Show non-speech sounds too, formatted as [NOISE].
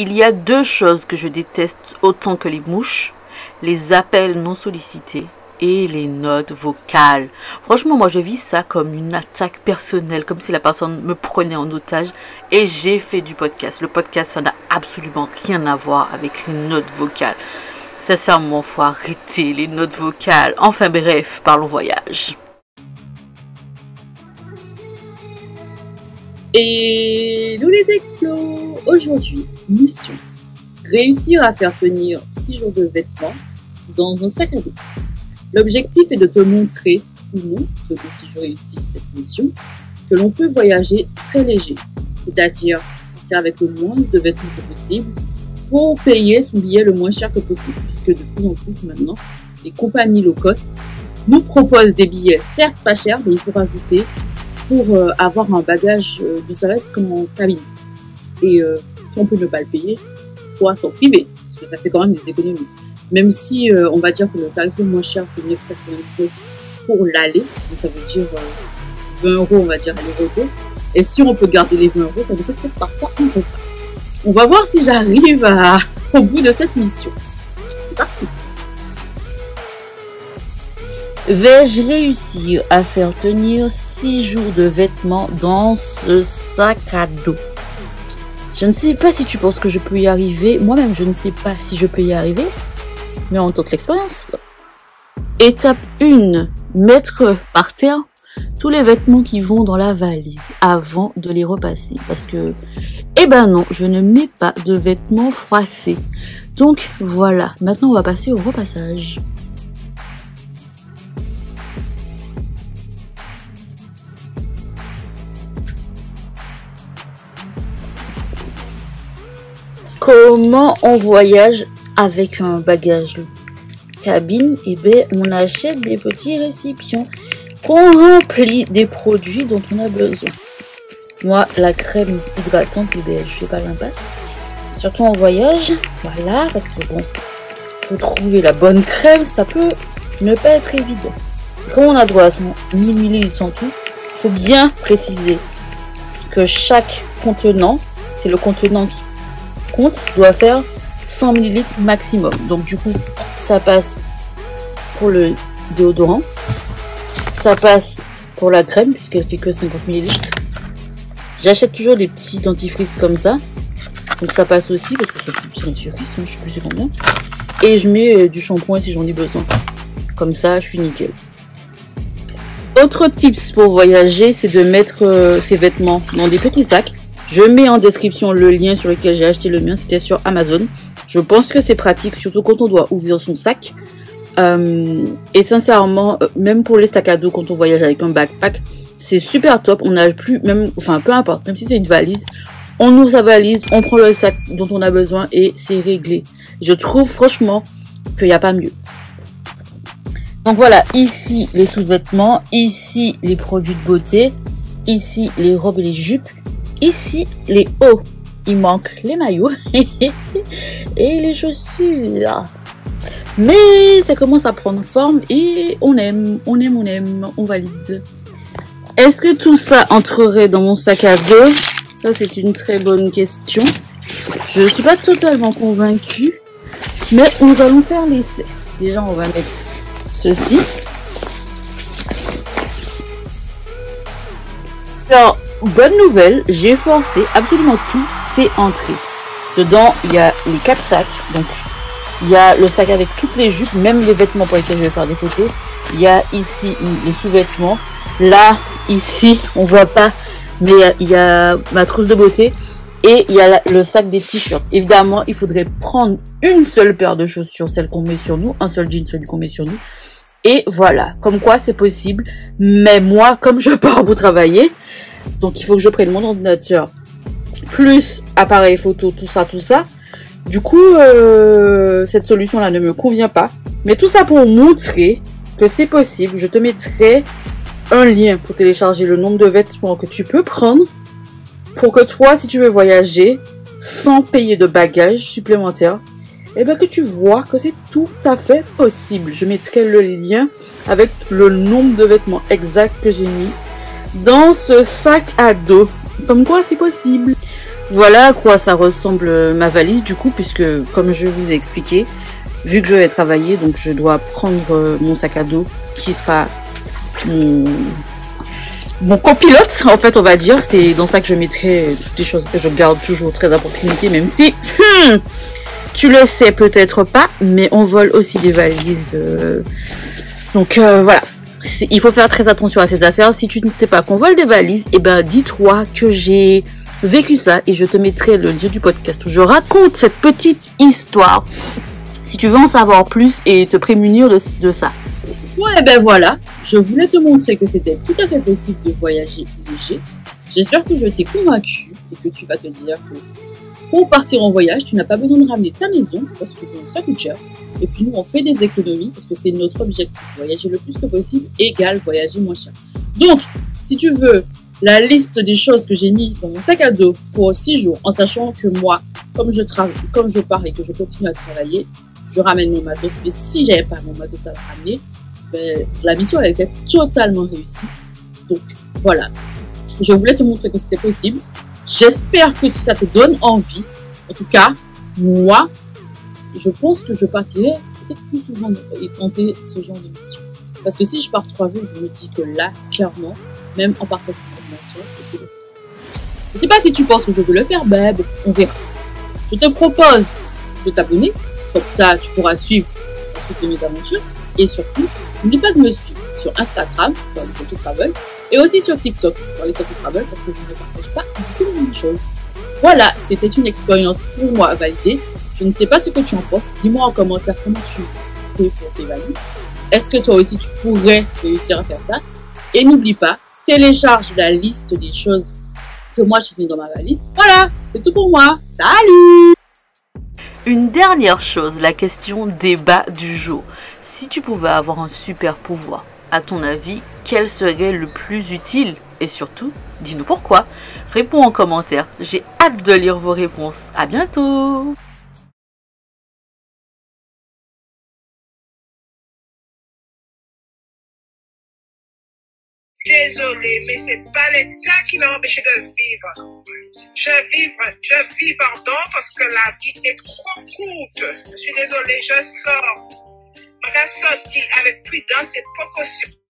Il y a deux choses que je déteste autant que les mouches, les appels non sollicités et les notes vocales. Franchement, moi, je vis ça comme une attaque personnelle, comme si la personne me prenait en otage. Et j'ai fait du podcast. Le podcast, ça n'a absolument rien à voir avec les notes vocales. Sincèrement, faut arrêter les notes vocales. Enfin bref, parlons voyage. Et nous les explos Aujourd'hui, mission. Réussir à faire tenir 6 jours de vêtements dans un sac à dos. L'objectif est de te montrer, ou non, selon si je réussis cette mission, que l'on peut voyager très léger, c'est-à-dire partir avec le moins de vêtements que possible pour payer son billet le moins cher que possible, puisque de plus en plus maintenant, les compagnies low cost nous proposent des billets certes pas chers, mais il faut rajouter pour euh, avoir un bagage euh, de serait comme en cabine. Et euh, si on peut ne pas le payer, pourquoi s'en priver Parce que ça fait quand même des économies. Même si euh, on va dire que le tarif le moins cher c'est 9,99 pour l'aller, donc ça veut dire 20 euros on va dire aller-retour. Et si on peut garder les 20 euros, ça veut dire parfois un repas. On va voir si j'arrive à... au bout de cette mission. C'est parti Vais-je réussir à faire tenir 6 jours de vêtements dans ce sac à dos? Je ne sais pas si tu penses que je peux y arriver. Moi-même, je ne sais pas si je peux y arriver. Mais on tente l'expérience. Étape 1. Mettre par terre tous les vêtements qui vont dans la valise avant de les repasser. Parce que, eh ben non, je ne mets pas de vêtements froissés. Donc voilà, maintenant on va passer au repassage. Comment on voyage avec un bagage cabine Eh bien, on achète des petits récipients qu'on remplit des produits dont on a besoin. Moi, la crème hydratante, eh bien, je fais pas l'impasse. Surtout en voyage, voilà, parce que bon, faut trouver la bonne crème, ça peut ne pas être évident. Comme on a droit à 1000 ml en tout, faut bien préciser que chaque contenant, c'est le contenant qui compte, doit faire 100 ml maximum. Donc du coup, ça passe pour le déodorant, ça passe pour la crème puisqu'elle fait que 50 ml. J'achète toujours des petits dentifrices comme ça. Donc ça passe aussi parce que c'est un dentifrice, je sais plus combien. Et je mets euh, du shampoing si j'en ai besoin. Comme ça, je suis nickel. Autre tips pour voyager, c'est de mettre euh, ses vêtements dans des petits sacs. Je mets en description le lien sur lequel j'ai acheté le mien, c'était sur Amazon. Je pense que c'est pratique, surtout quand on doit ouvrir son sac. Euh, et sincèrement, euh, même pour les sacs à dos, quand on voyage avec un backpack, c'est super top. On n'a plus, même, enfin, peu importe, même si c'est une valise, on ouvre sa valise, on prend le sac dont on a besoin et c'est réglé. Je trouve franchement qu'il n'y a pas mieux. Donc voilà, ici les sous-vêtements, ici les produits de beauté, ici les robes et les jupes, ici les hauts. Il manque les maillots [LAUGHS] et les chaussures. Mais ça commence à prendre forme et on aime, on aime, on aime, on valide. Est-ce que tout ça entrerait dans mon sac à dos? Ça, c'est une très bonne question. Je ne suis pas totalement convaincue, mais nous allons faire l'essai. Déjà, on va mettre ceci. Alors, bonne nouvelle, j'ai forcé absolument tout est entré. Dedans, il y a les quatre sacs. Donc, il y a le sac avec toutes les jupes, même les vêtements pour lesquels je vais faire des photos. Il y a ici les sous-vêtements. Là, ici, on voit pas, mais il y a ma trousse de beauté. Et il y a le sac des t-shirts. Évidemment, il faudrait prendre une seule paire de chaussures, celle qu'on met sur nous, un seul jean, celui qu'on met sur nous. Et voilà, comme quoi c'est possible. Mais moi, comme je pars pour travailler, donc il faut que je prenne mon ordinateur, plus appareil photo, tout ça, tout ça. Du coup, euh, cette solution-là ne me convient pas. Mais tout ça pour montrer que c'est possible. Je te mettrai un lien pour télécharger le nombre de vêtements que tu peux prendre pour que toi, si tu veux voyager sans payer de bagages supplémentaires, eh bien que tu vois que c'est tout à fait possible. Je mettrai le lien avec le nombre de vêtements exacts que j'ai mis dans ce sac à dos. Comme quoi c'est possible. Voilà à quoi ça ressemble ma valise du coup, puisque comme je vous ai expliqué, vu que je vais travailler, donc je dois prendre mon sac à dos qui sera mon, copilote, [LAUGHS] en fait, on va dire. C'est dans ça que je mettrai toutes les choses que je garde toujours très à proximité, même si hmm, tu le sais peut-être pas, mais on vole aussi des valises. Euh, donc euh, voilà, il faut faire très attention à ces affaires. Si tu ne sais pas qu'on vole des valises, eh ben dis-toi que j'ai vécu ça et je te mettrai le lien du podcast où je raconte cette petite histoire si tu veux en savoir plus et te prémunir de, ça. Ouais, ben voilà, je voulais te montrer que c'était tout à fait possible de voyager léger. J'espère que je t'ai convaincu et que tu vas te dire que pour partir en voyage, tu n'as pas besoin de ramener ta maison parce que ça coûte cher. Et puis nous, on fait des économies parce que c'est notre objectif. Voyager le plus que possible égale voyager moins cher. Donc, si tu veux la liste des choses que j'ai mis dans mon sac à dos pour six jours, en sachant que moi, comme je travaille, comme je pars et que je continue à travailler, je ramène mon matos. Et si j'avais pas mon matos à ramener, ben, la mission elle était totalement réussie. Donc voilà, je voulais te montrer que c'était possible. J'espère que ça te donne envie. En tout cas, moi, je pense que je partirai peut-être plus souvent et tenter ce genre de mission. Parce que si je pars trois jours, je me dis que là, clairement, même en parfaite je ne sais pas si tu penses que je veux le faire, ben, on verra. Je te propose de t'abonner, comme ça tu pourras suivre la suite de mes aventures. Et surtout, n'oublie pas de me suivre sur Instagram, pour les sorties travel, et aussi sur TikTok, pour les sorties travel, parce que je ne partage pas choses. Voilà, c'était une expérience pour moi validée. Je ne sais pas ce que tu en penses. Dis-moi en commentaire comment tu fais pour tes valises. Est-ce que toi aussi tu pourrais réussir à faire ça? Et n'oublie pas, télécharge la liste des choses que moi j'ai mis dans ma valise. Voilà, c'est tout pour moi. Salut Une dernière chose, la question débat du jour. Si tu pouvais avoir un super pouvoir, à ton avis, quel serait le plus utile? Et surtout, dis-nous pourquoi. Réponds en commentaire. J'ai hâte de lire vos réponses. À bientôt Désolé, mais c'est pas l'État qui m'a empêché de vivre. Je vis, je vis, pardon, parce que la vie est trop courte. Je suis désolée, je sors. On a sorti avec prudence et précaution.